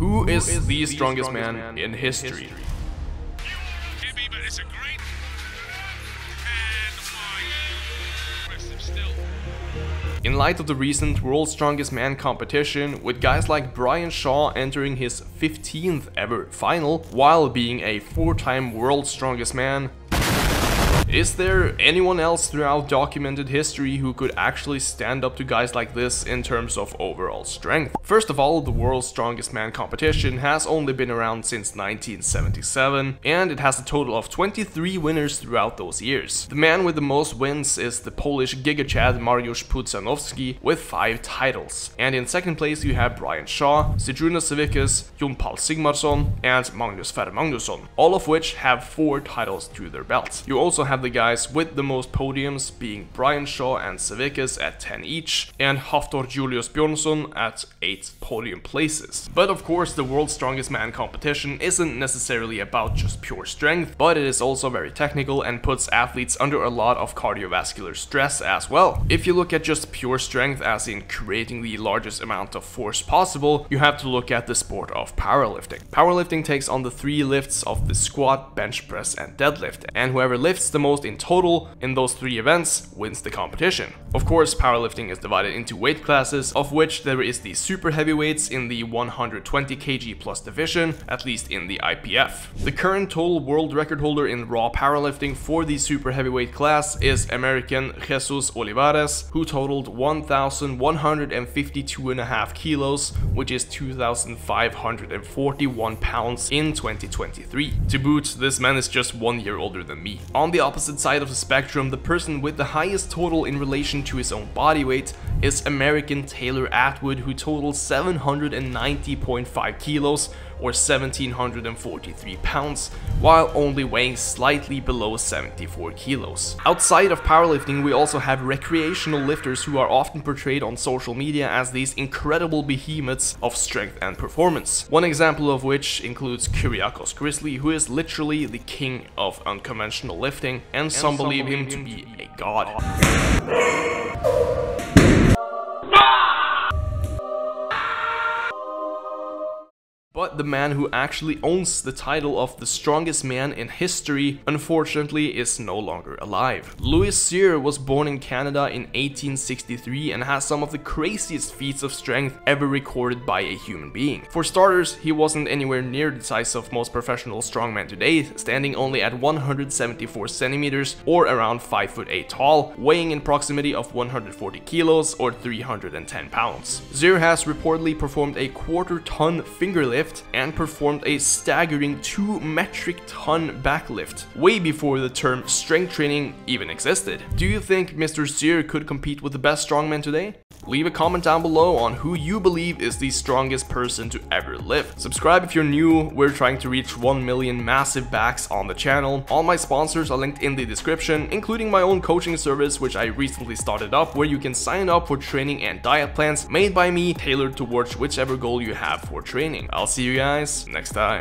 Who is the strongest man in history? Jimmy, but it's a great. And my impressive still. In light of the recent World's Strongest Man competition, with guys like Brian Shaw entering his 15th ever final, while being a four-time World's Strongest Man, is there anyone else throughout documented history who could actually stand up to guys like this in terms of overall strength? First of all, the world's strongest man competition has only been around since 1977, and it has a total of 23 winners throughout those years. The man with the most wins is the Polish gigachad Mariusz Pudzianowski with 5 titles. And in second place you have Brian Shaw, Zydrunas Savickas, Jon Paul Sigmarsson, and Magnus Ver Magnusson, all of which have 4 titles to their belts. You also have the guys with the most podiums being Brian Shaw and Savickas at 10 each, and Hafthor Julius Bjornsson at 8 podium places. But of course the world's strongest man competition isn't necessarily about just pure strength, but it is also very technical and puts athletes under a lot of cardiovascular stress as well. If you look at just pure strength as in creating the largest amount of force possible, you have to look at the sport of powerlifting. Powerlifting takes on the three lifts of the squat, bench press and deadlift, and whoever lifts the most in total in those three events wins the competition. Of course, powerlifting is divided into weight classes, of which there is the super heavyweights in the 120 kg plus division, at least in the IPF. The current total world record holder in raw powerlifting for the super heavyweight class is American Jesus Olivares, who totaled 1,152.5 kilos, which is 2,541 pounds in 2023. To boot, this man is just one year older than me. On the opposite side of the spectrum, the person with the highest total in relation to his own body weight is American Taylor Atwood, who totals 790.5 kilos or 1743 pounds, while only weighing slightly below 74 kilos. Outside of powerlifting, we also have recreational lifters who are often portrayed on social media as these incredible behemoths of strength and performance. One example of which includes Kyriakos Grizzly, who is literally the king of unconventional lifting, and, some believe him to be a god. The man who actually owns the title of the strongest man in history, unfortunately, is no longer alive. Louis Cyr was born in Canada in 1863 and has some of the craziest feats of strength ever recorded by a human being. For starters, he wasn't anywhere near the size of most professional strongmen today, standing only at 174 centimeters or around 5 foot 8 tall, weighing in proximity of 140 kilos or 310 pounds. Cyr has reportedly performed a quarter ton finger lift and performed a staggering 2 metric ton backlift, way before the term strength training even existed. Do you think Mr. Cyr could compete with the best strongman today? Leave a comment down below on who you believe is the strongest person to ever live. Subscribe if you're new, we're trying to reach 1 million massive backs on the channel. All my sponsors are linked in the description, including my own coaching service which I recently started up where you can sign up for training and diet plans made by me tailored towards whichever goal you have for training. I'll see you guys next time.